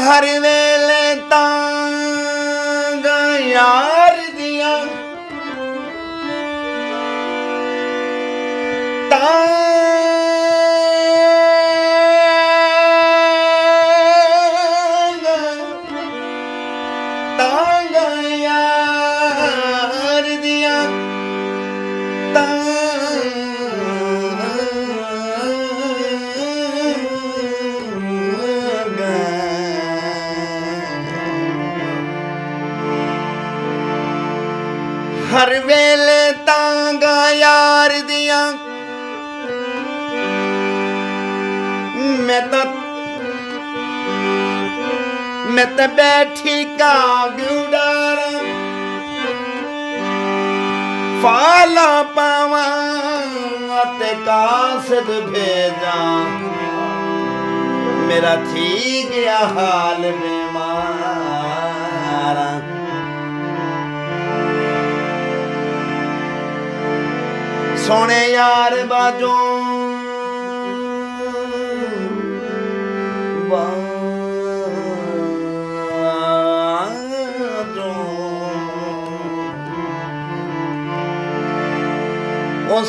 हर वे ਹਰ ਵੇਲੇ ਤਾਂਗਾ ਯਾਰ ਦੀਆਂ ਮੈਂ ਤਾਂ मैं तो बैठी काग फाला पावा कासद भेजा मेरा ठीक गया हाल मारा सुार बजो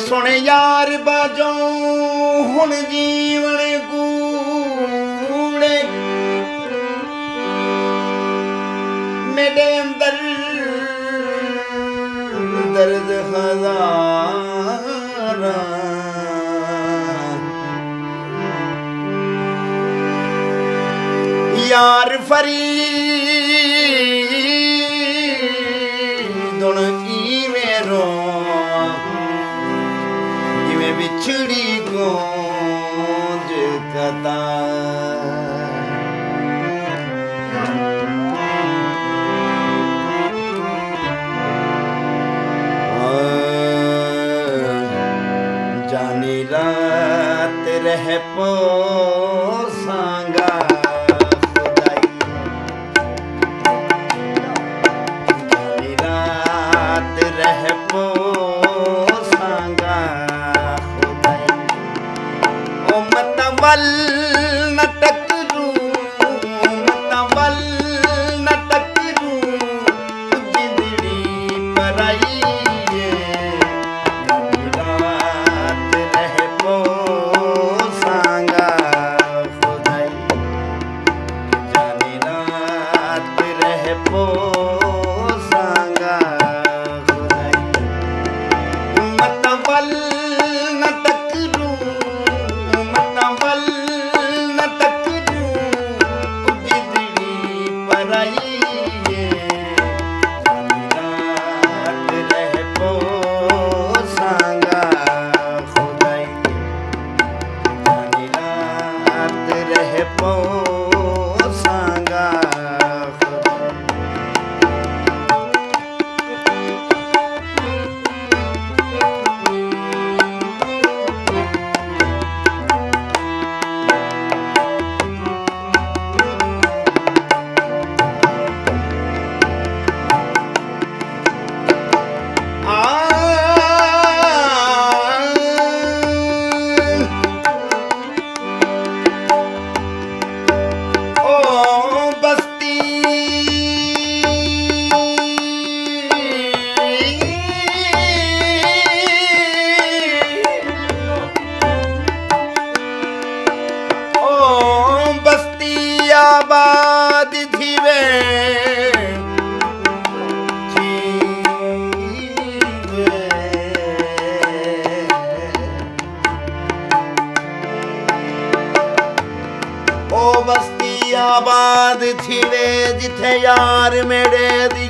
सुार बजो हुन जीवन Farid. وال बस्ती आबाद थी वे जिथे यार मेड़े जी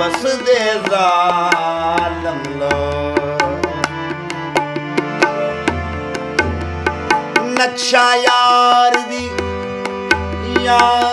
बस ग नक्शा यार 안녕.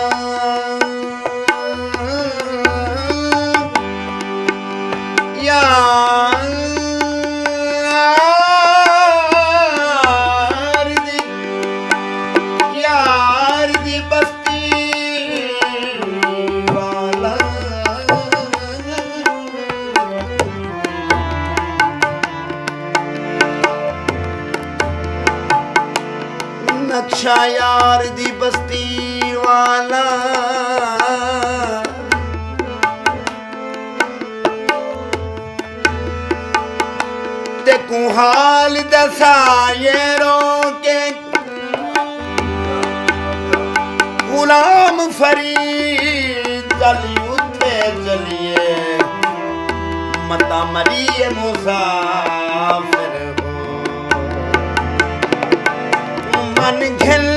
गुलाम फरी चलियूं चलिय मता من मन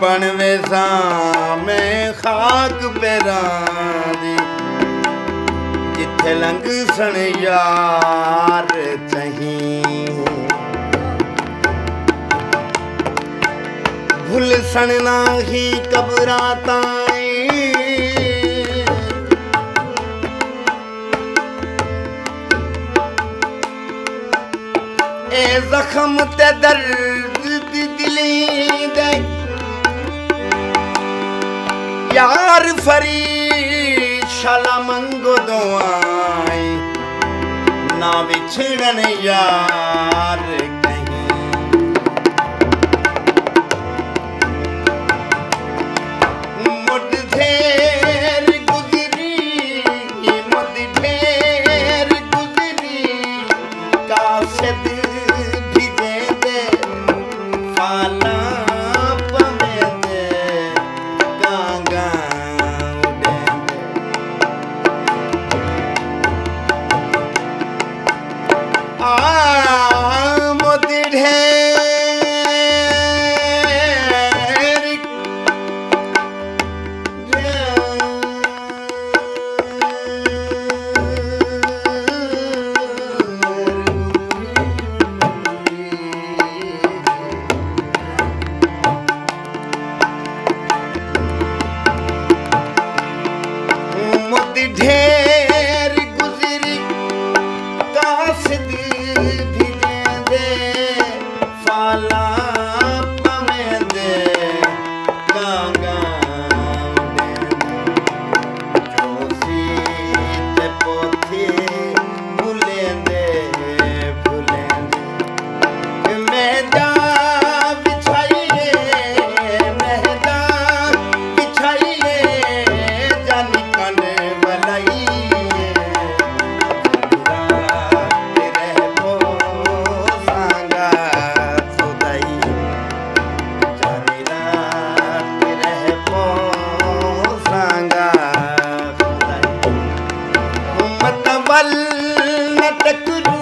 बन वेसा में खाक पेरानी जिथे लंग सन यार भूल सन ही कबरा ताई ए जख्म ते दर्द छा ना ah. கல் நட்டக்குரு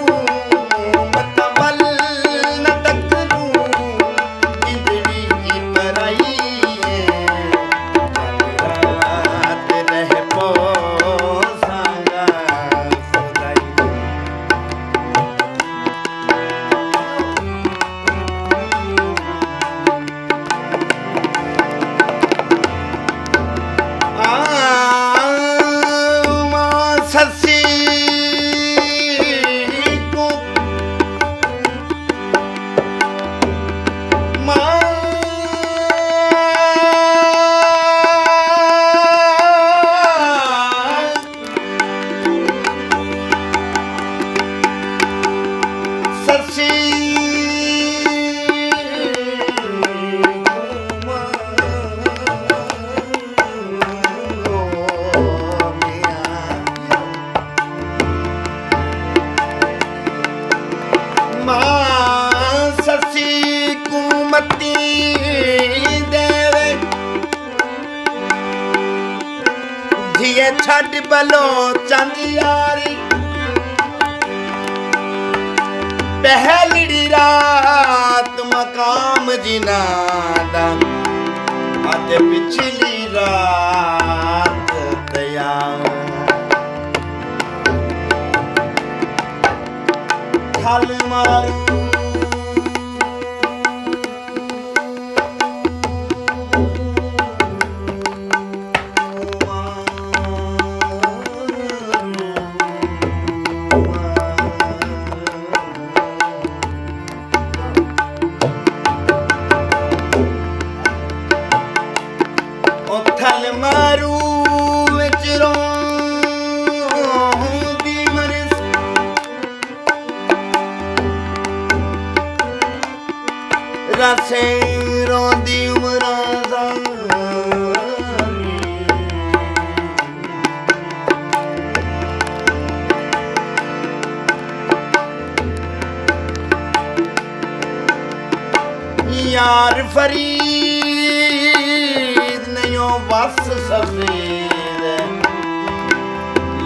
ਡਿਬਲੋ ਚੰਦਿਆਰੀ ਪਹਿਲੜੀ ਰਾਤ ਮਕਾਮ ਜਿਨਾ ਦਾ ਅੱਜ ਪਿਛਲੀ ਰਾਤ ਤਿਆਉ ਥਲ ਮਾਰੂ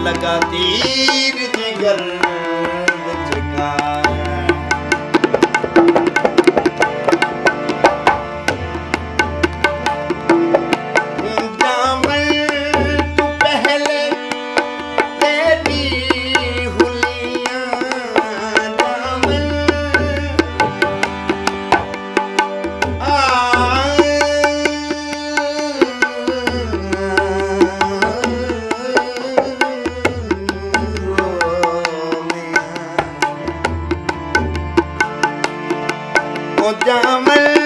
लॻातीर जी गर जॻा জামাল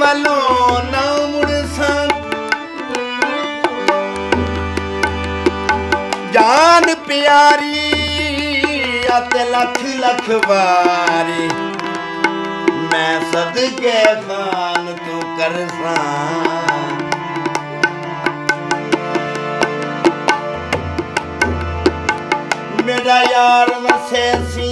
वालो ना मुड़सन जान प्यारी अत लख लख बारी मैं सद के खान तू कर मेरा यार वसे सी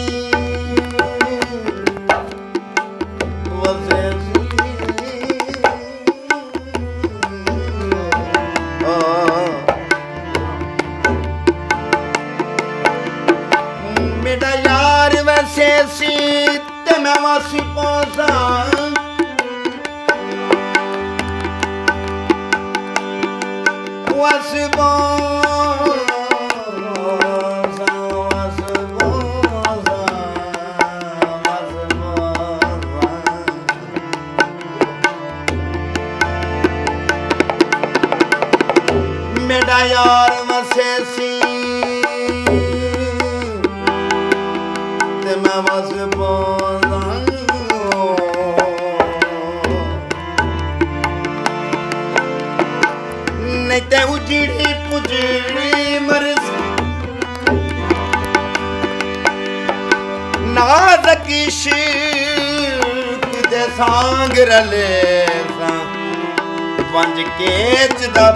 ਯਾਰ ਵਸੇ ਸੀ ਤੇ ਮੈਂ ਵਸ ਪਾਉਂਦਾ ਨਹੀਂ ਤੇ ਉਜੜੀ ਪੁਜੜੀ ਮਰਜ਼ ਨਾਜ਼ਕੀ ਸ਼ੀਕ ਦੇ ਸੰਗ ਰਲੇ ਸਾਂ ਪੰਜ ਕੇਚ ਦਾ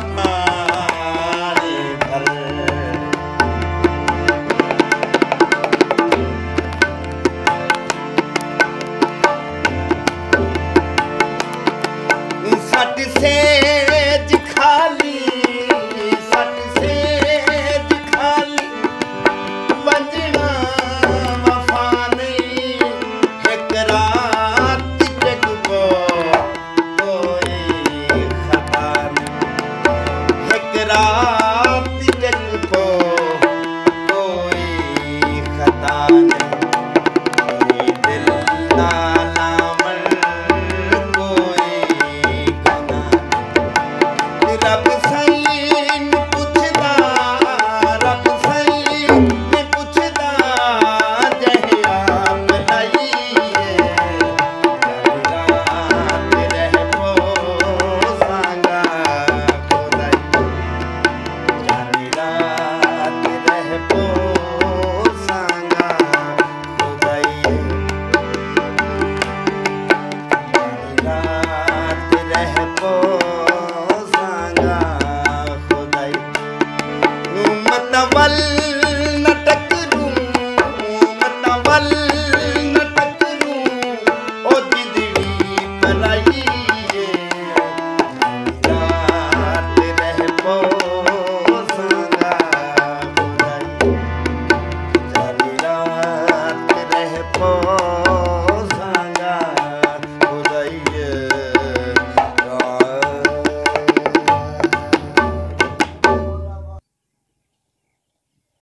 Oh.